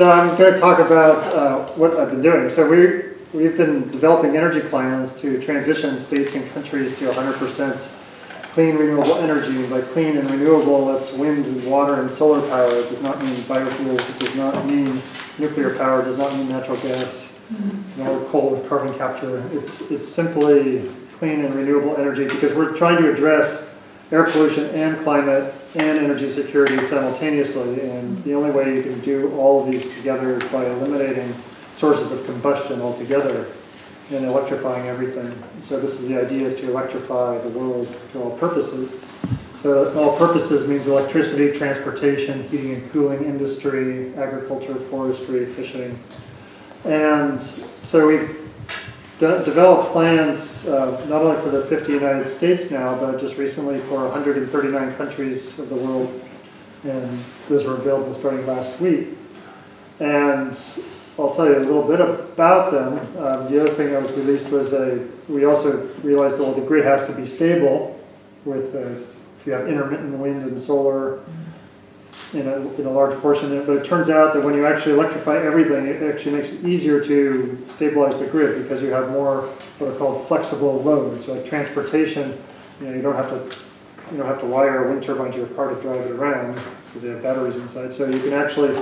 So I'm going to talk about uh, what I've been doing. So we, we've been developing energy plans to transition states and countries to 100% clean renewable energy. By clean and renewable, that's wind, and water, and solar power. It does not mean biofuels. It does not mean nuclear power. It does not mean natural gas nor coal with carbon capture. It's, it's simply clean and renewable energy because we're trying to address air pollution and climate and energy security simultaneously. And the only way you can do all of these together is by eliminating sources of combustion altogether and electrifying everything. So this is the idea is to electrify the world to all purposes. So all purposes means electricity, transportation, heating and cooling, industry, agriculture, forestry, fishing. And so we've de developed plans uh, not only for the 50 United States now, but just recently for 139 countries of the world. And those were available starting last week. And I'll tell you a little bit about them. Um, the other thing that was released was a, we also realized that well, the grid has to be stable with, uh, if you have intermittent wind and solar, in a, in a large portion of it, but it turns out that when you actually electrify everything, it actually makes it easier to stabilize the grid because you have more what are called flexible loads, like transportation. You know, you don't have to you don't have to wire a wind turbine to your car to drive it around because they have batteries inside. So you can actually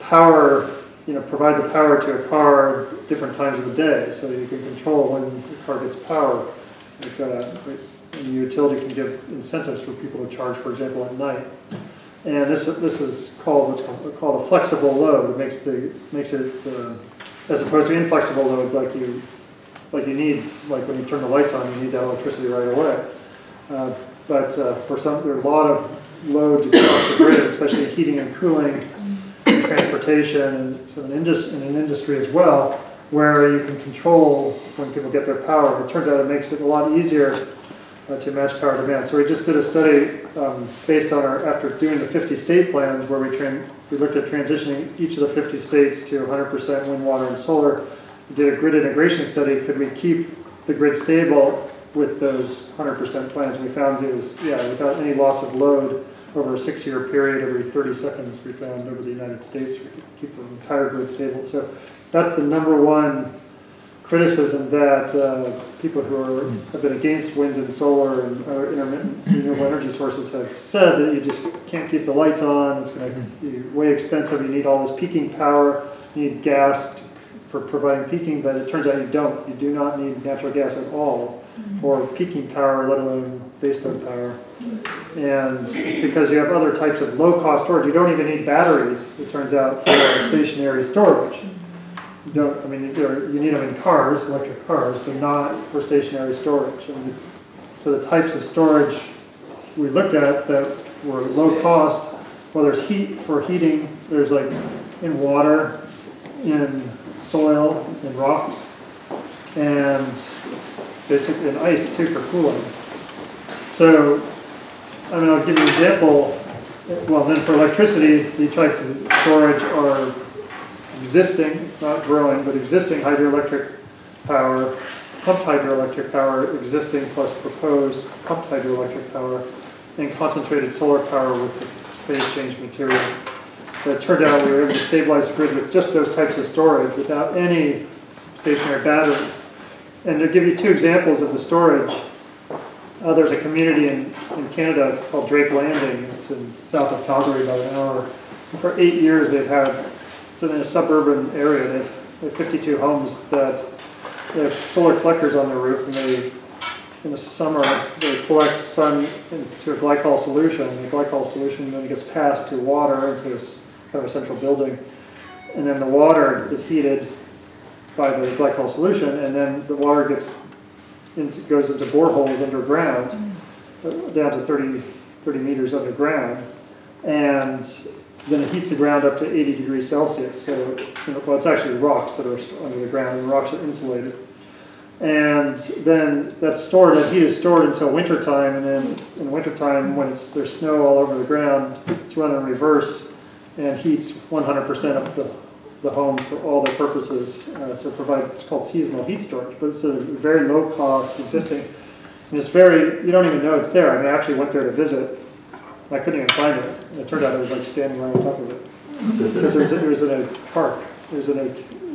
power, you know, provide the power to a car different times of the day, so you can control when the car gets power. Like, uh, and the utility can give incentives for people to charge, for example, at night. And this, this is called what's called, called a flexible load. It makes, the, makes it, uh, as opposed to inflexible loads like you, like you need, like when you turn the lights on, you need that electricity right away. Uh, but uh, for some, there are a lot of loads across the grid, especially heating and cooling, and transportation, and so in, indus in an industry as well, where you can control when people get their power. It turns out it makes it a lot easier uh, to match power demand. So we just did a study um, based on our, after doing the 50 state plans where we, we looked at transitioning each of the 50 states to 100% wind, water, and solar. We did a grid integration study. Could we keep the grid stable with those 100% plans? We found it was, yeah, without any loss of load over a six-year period, every 30 seconds we found over the United States, we could keep the entire grid stable. So that's the number one criticism that uh, people who are, hmm. have been against wind and solar and uh, intermittent renewable energy sources have said that you just can't keep the lights on, it's going to hmm. be way expensive, you need all this peaking power, you need gas to, for providing peaking, but it turns out you don't. You do not need natural gas at all for hmm. peaking power, let alone baseload power. And it's because you have other types of low-cost storage. You don't even need batteries, it turns out, for stationary storage. You don't, I mean, you need them in cars, electric cars, but not for stationary storage. And so the types of storage we looked at that were low cost, well, there's heat for heating, there's like in water, in soil, in rocks, and basically in ice too for cooling. So, I mean, I'll give you an example. Well, then for electricity, the types of storage are existing, not growing, but existing hydroelectric power, pumped hydroelectric power, existing plus proposed pumped hydroelectric power, and concentrated solar power with phase change material. But it turned out we were able to stabilize the grid with just those types of storage without any stationary batteries. And to give you two examples of the storage, uh, there's a community in, in Canada called Drake Landing. It's in south of Calgary, about an hour. And for eight years, they've had it's in a suburban area. They have, they have 52 homes that they have solar collectors on their roof, and they, in the summer, they collect sun into a glycol solution. The glycol solution then gets passed to water into this kind of a central building, and then the water is heated by the glycol solution, and then the water gets into, goes into boreholes underground, uh, down to 30, 30 meters underground, and then it heats the ground up to 80 degrees Celsius. So, you know, well, it's actually rocks that are under the ground, and the rocks are insulated. And then that's stored, that heat is stored until wintertime, and then in wintertime, when it's, there's snow all over the ground, it's run in reverse and heats 100% of the, the homes for all their purposes. Uh, so it provides, it's called seasonal heat storage, but it's a very low cost existing, and it's very, you don't even know it's there. I mean, I actually went there to visit, I couldn't even find it. And it turned out I was like standing right on top of it. Because it was, in a park, it was a,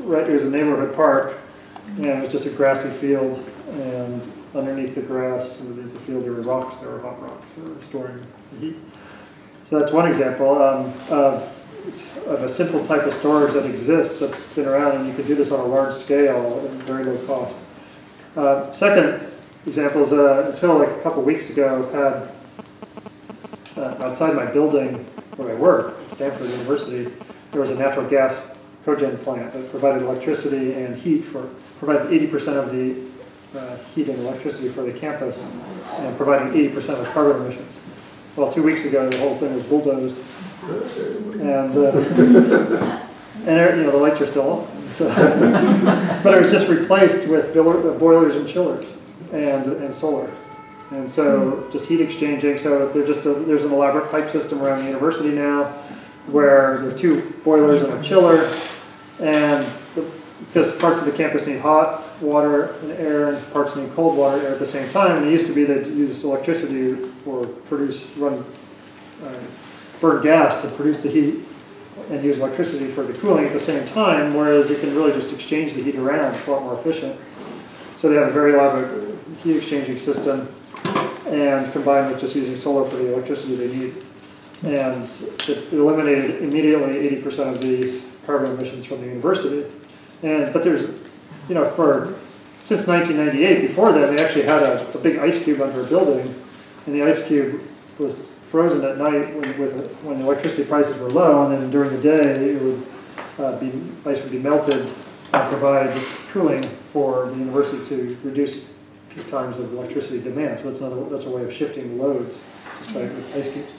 right, it a neighborhood park, and it was just a grassy field, and underneath the grass, underneath the field, there were rocks, there were hot rocks, that were storing the heat. So that's one example um, of, of a simple type of storage that exists, that's been around, and you can do this on a large scale at very low cost. Uh, second example is uh, until like a couple weeks ago, I've had uh, outside my building where I work, at Stanford University, there was a natural gas cogen plant that provided electricity and heat for provided 80% of the uh, heat and electricity for the campus and providing 80% of carbon emissions. Well, two weeks ago, the whole thing was bulldozed, and uh, and you know the lights are still on. So, but it was just replaced with boilers and chillers and and solar, and so just heat exchanging. So there's just a, there's an elaborate pipe system around the university now, where there are two boilers and a chiller, and the, because parts of the campus need hot water and air, and parts need cold water and air at the same time. And it used to be that use electricity or produce run uh, burn gas to produce the heat and use electricity for the cooling at the same time, whereas you can really just exchange the heat around. It's a lot more efficient. So they have a very elaborate heat exchanging system and combined with just using solar for the electricity they need. And it eliminated immediately 80% of these carbon emissions from the university. And, but there's, you know, for, since 1998, before that, they actually had a, a big ice cube under a building, and the ice cube was frozen at night when, with, when electricity prices were low, and then during the day, it would uh, be, ice would be melted and provide cooling for the university to reduce times of electricity demand. So that's another, that's a way of shifting loads, ice cubes.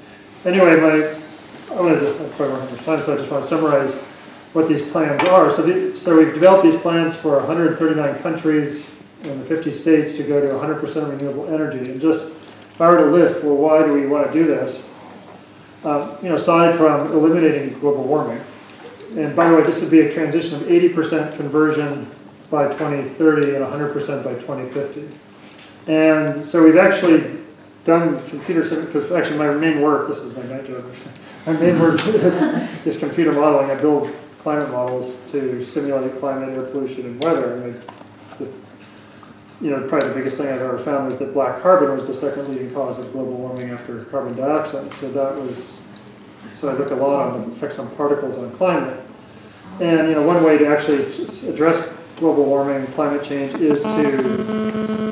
Anyway, my, I want to just, I probably much time, so I just want to summarize what these plans are. So, the, so we've developed these plans for 139 countries and the 50 states to go to 100% renewable energy. And just if I were to list, well, why do we want to do this? Um, you know, aside from eliminating global warming. And by the way, this would be a transition of 80% conversion by 2030 and 100% by 2050. And so we've actually done computer, because actually my main work, this is my night job, my main work is, is computer modeling. I build climate models to simulate climate, air pollution, and weather. And you know, probably the biggest thing I've ever found was that black carbon was the second leading cause of global warming after carbon dioxide. So that was, so I look a lot on the effects on particles on climate. And you know, one way to actually address global warming climate change is to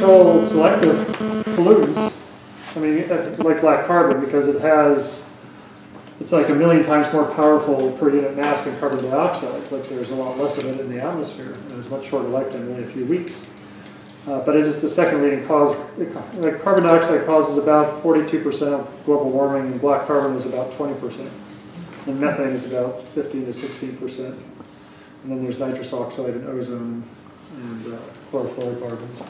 control selective pollutants. I mean, like black carbon, because it has it's like a million times more powerful per unit mass than carbon dioxide, but there's a lot less of it in the atmosphere, and it's much shorter lifetime, only a few weeks. Uh, but it is the second leading cause. Carbon dioxide causes about 42% of global warming, and black carbon is about 20%. And methane is about 15 to 16%. And then there's nitrous oxide and ozone and uh, chlorofluorocarbons.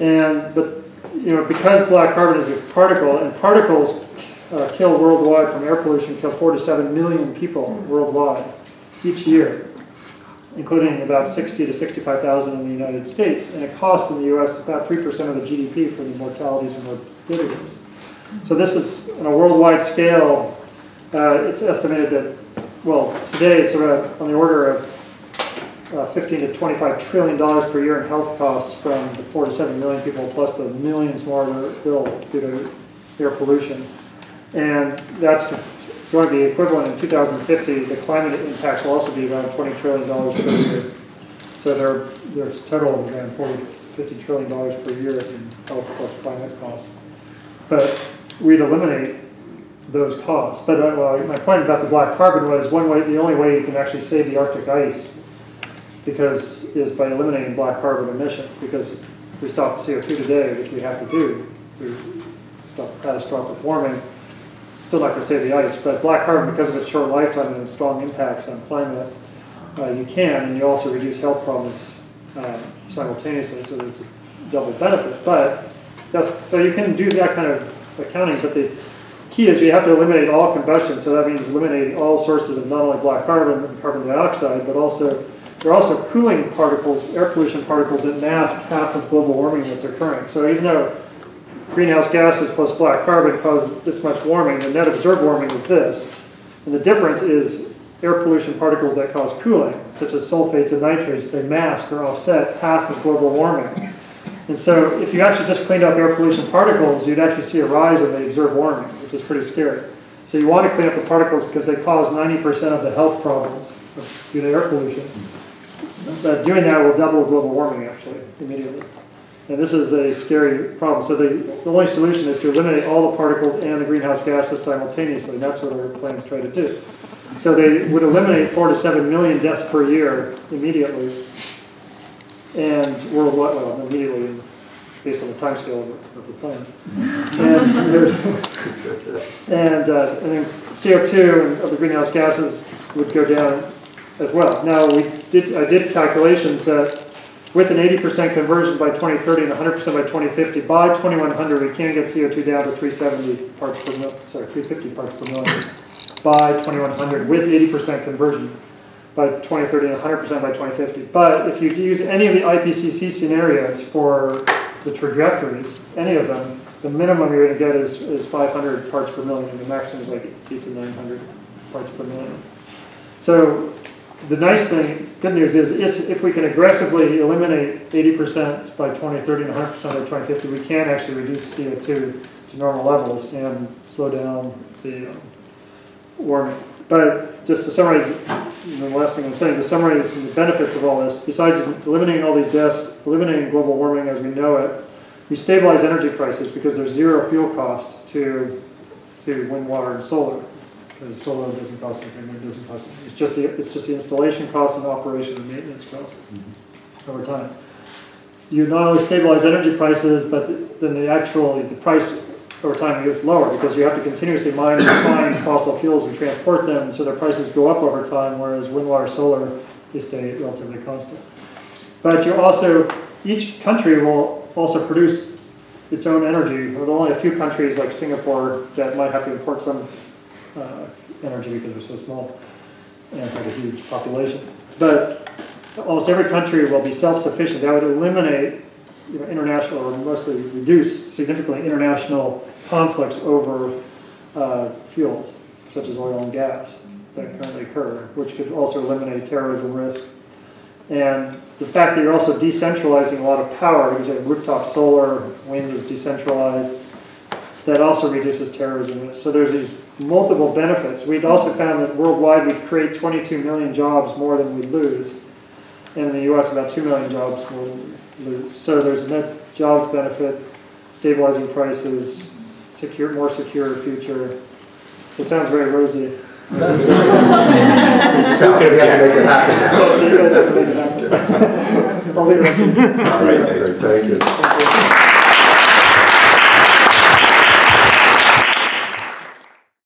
And, but, you know, because black carbon is a particle, and particles uh, kill worldwide from air pollution, kill four to seven million people worldwide each year, including about 60 to 65,000 in the United States. And it costs in the U.S. about 3% of the GDP for the mortalities and morbidities. So this is, on a worldwide scale, uh, it's estimated that, well, today it's around on the order of uh, 15 to 25 trillion dollars per year in health costs from the 4 to 7 million people, plus the millions more that are ill due to air pollution. And that's going to be equivalent in 2050. The climate impacts will also be around $20 trillion per year. So there, there's total around 40, 50 trillion dollars per year in health plus climate costs. But we'd eliminate those costs. But uh, my point about the black carbon was one way, the only way you can actually save the Arctic ice because is by eliminating black carbon emission. Because if we stop CO2 today, which we have to do to stop catastrophic warming, still not going to save the ice, but black carbon, because of its short lifetime and its strong impacts on climate, uh, you can, and you also reduce health problems uh, simultaneously, so there's a double benefit. But that's so you can do that kind of accounting, but the key is you have to eliminate all combustion, so that means eliminating all sources of not only black carbon and carbon dioxide, but also there are also cooling particles, air pollution particles that mask half of global warming that's occurring. So even though greenhouse gases plus black carbon cause this much warming. The net observed warming is this. And the difference is air pollution particles that cause cooling, such as sulfates and nitrates, they mask or offset half of global warming. And so if you actually just cleaned up air pollution particles, you'd actually see a rise in the observed warming, which is pretty scary. So you want to clean up the particles because they cause 90% of the health problems due to air pollution. But doing that will double global warming actually, immediately. And this is a scary problem. So the, the only solution is to eliminate all the particles and the greenhouse gases simultaneously. That's what our plans try to do. So they would eliminate four to seven million deaths per year immediately. And worldwide, well, immediately based on the timescale of, of the plans. And, and, uh, and then CO2 of the greenhouse gases would go down as well. Now, we did, I did calculations that with an 80% conversion by 2030 and 100% by 2050, by 2100 we can get CO2 down to 370 parts per million, sorry, 350 parts per million by 2100 with 80% conversion by 2030 and 100% by 2050. But if you use any of the IPCC scenarios for the trajectories, any of them, the minimum you're going to get is, is 500 parts per million, and the maximum is like 8 to 900 parts per million. So the nice thing, good news is, is if we can aggressively eliminate 80% by 2030 and 100% by 2050, we can actually reduce CO2 to normal levels and slow down the um, warming. But just to summarize, the last thing I'm saying, to summarize the benefits of all this, besides eliminating all these deaths, eliminating global warming as we know it, we stabilize energy prices because there's zero fuel cost to, to wind, water, and solar. Because solar doesn't cost anything, wind doesn't cost anything. It's just the, it's just the installation cost and operation and maintenance cost mm-hmm. over time. You not only stabilize energy prices, but then the actual, the price over time gets lower because you have to continuously mine and refine fossil fuels and transport them, so their prices go up over time, whereas wind, water, solar, they stay relatively constant. But you also, each country will also produce its own energy. There are only a few countries like Singapore that might have to import some uh, energy because they're so small and have a huge population. But almost every country will be self-sufficient. That would eliminate you know, international, or mostly reduce significantly international conflicts over uh, fuels, such as oil and gas, that currently occur, which could also eliminate terrorism risk. And the fact that you're also decentralizing a lot of power, because you have rooftop solar, wind is decentralized, that also reduces terrorism risk. So there's these multiple benefits. We'd also found that worldwide we'd create 22 million jobs more than we'd lose. And in the US, about 2 million jobs more than we lose. So there's a net jobs benefit, stabilizing prices, secure, more secure future. So it sounds very rosy. So we have to make it happen now. You guys have to make it happen. I'll leave it up to you. All right, thank you. Thank you.